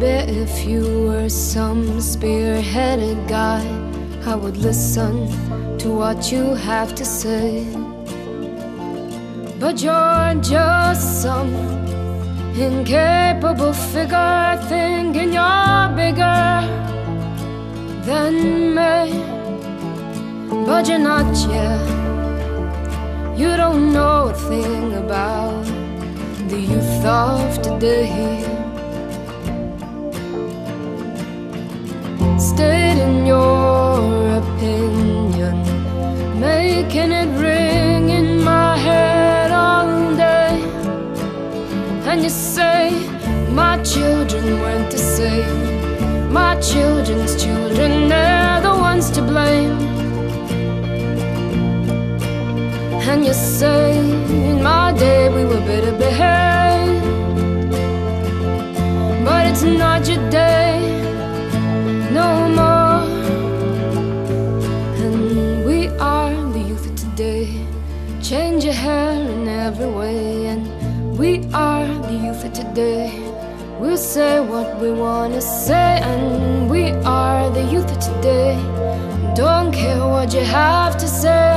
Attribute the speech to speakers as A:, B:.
A: Maybe if you were some spearheaded guy, I would listen to what you have to say. But you're just some incapable figure thinking you're bigger than me. But you're not yet. You don't know a thing about the youth of today. Stating your opinion, making it ring in my head all day. And you say, My children weren't the same. My children's children, they're the ones to blame. And you say, In my day, we were better behaved. But it's not your day Change your hair in every way. And we are the youth of today. We'll say what we wanna say. And we are the youth of today. Don't care what you have to say